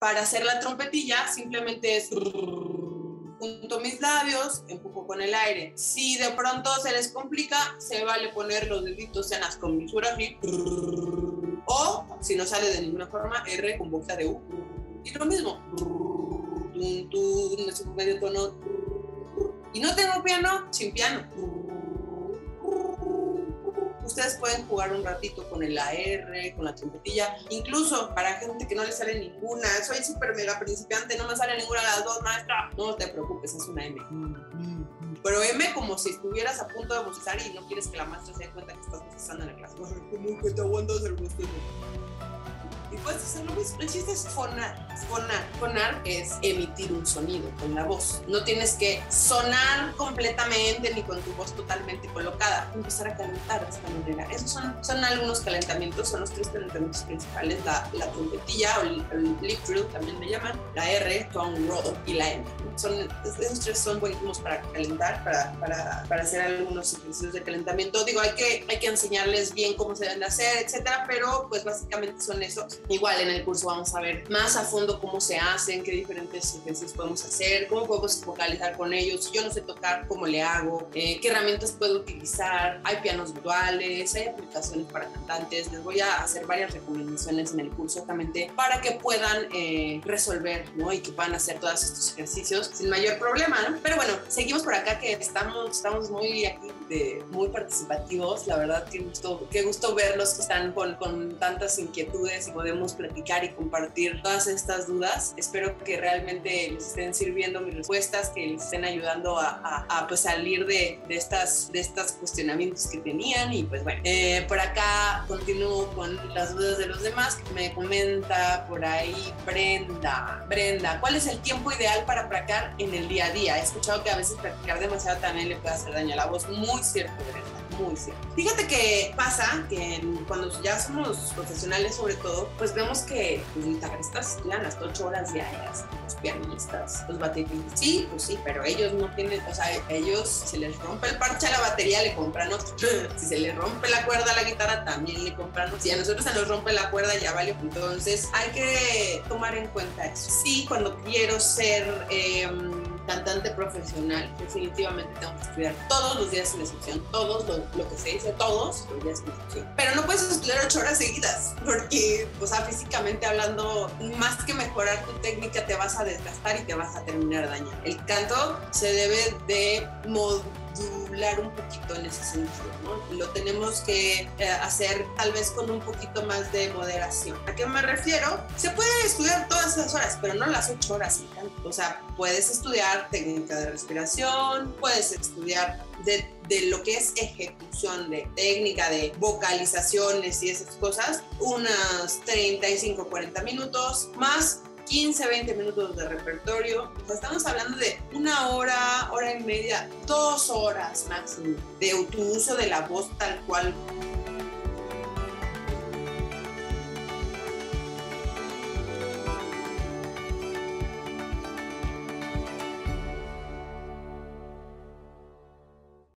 Para hacer la trompetilla simplemente es junto mis labios, empujo con el aire. Si de pronto se les complica, se vale poner los deditos en las comisuras así. O si no sale de ninguna forma, R con boca de U. Y lo mismo. medio tono. Y no tengo piano, sin piano ustedes pueden jugar un ratito con el AR, con la trompetilla, incluso para gente que no le sale ninguna, soy súper mega principiante, no me sale ninguna de las dos, maestra, no te preocupes, es una M. Pero M como si estuvieras a punto de bostezar y no quieres que la maestra se dé cuenta que estás bostezando en la clase. ¿Cómo que te aguantas el bostezo? Y puedes hacer lo mismo. El chiste es fonar. Fonar. Fonar es emitir un sonido con la voz. No tienes que sonar completamente ni con tu voz totalmente colocada. Empezar a calentar de esta manera. Esos son, son algunos calentamientos, son los tres calentamientos principales. La, la trompetilla o el, lip drill también me llaman. La R, tone roll y la M. Son, esos tres son buenísimos para calentar, para, para, para hacer algunos ejercicios de calentamiento. Digo, hay que, hay que enseñarles bien cómo se deben hacer, etcétera, pero pues básicamente son esos. Igual en el curso vamos a ver más a fondo cómo se hacen, qué diferentes ejercicios podemos hacer, cómo podemos vocalizar con ellos. Si yo no sé tocar, cómo le hago, eh, qué herramientas puedo utilizar. Hay pianos virtuales, hay aplicaciones para cantantes. Les voy a hacer varias recomendaciones en el curso exactamente para que puedan eh, resolver ¿no? y que puedan hacer todos estos ejercicios sin mayor problema. ¿no? Pero bueno, seguimos por acá que estamos, estamos muy aquí de, muy participativos. La verdad, qué gusto, qué gusto verlos que están con, con tantas inquietudes y podemos podemos platicar y compartir todas estas dudas. Espero que realmente les estén sirviendo mis respuestas, que les estén ayudando a, pues salir de, de, estas, de estos cuestionamientos que tenían. Y pues bueno, eh, por acá continúo con las dudas de los demás. Me comenta por ahí Brenda. Brenda, ¿cuál es el tiempo ideal para practicar en el día a día? He escuchado que a veces practicar demasiado también le puede hacer daño a la voz. Muy cierto, Brenda muy cierto. Fíjate que pasa que cuando ya somos profesionales sobre todo, pues vemos que los guitarristas estudian hasta 8 horas diarias, los pianistas, los bateristas. Sí, pues sí, pero ellos no tienen, o sea, ellos, si les rompe el parche a la batería, le compran otro. Si se les rompe la cuerda a la guitarra, también le compran otro. Si a nosotros se nos rompe la cuerda, ya vale. Entonces hay que tomar en cuenta eso. Sí, cuando quiero ser... Eh, cantante profesional, definitivamente tengo que estudiar todos los días sin excepción, todos, lo, que se dice, todos los días sin excepción. Pero no puedes estudiar ocho horas seguidas, porque, o sea, físicamente hablando, más que mejorar tu técnica, te vas a desgastar y te vas a terminar dañando. El canto se debe de modular un poquito en ese sentido, ¿no? Lo tenemos que eh, hacer tal vez con un poquito más de moderación. ¿A qué me refiero? Se puede estudiar todas esas horas, pero no las ocho horas O sea, puedes estudiar técnica de respiración, puedes estudiar de, de, lo que es ejecución de técnica de vocalizaciones y esas cosas, unas 35, 40 minutos, más 15, 20 minutos de repertorio. estamos hablando de una hora, hora y media, dos horas máximo de tu uso de la voz tal cual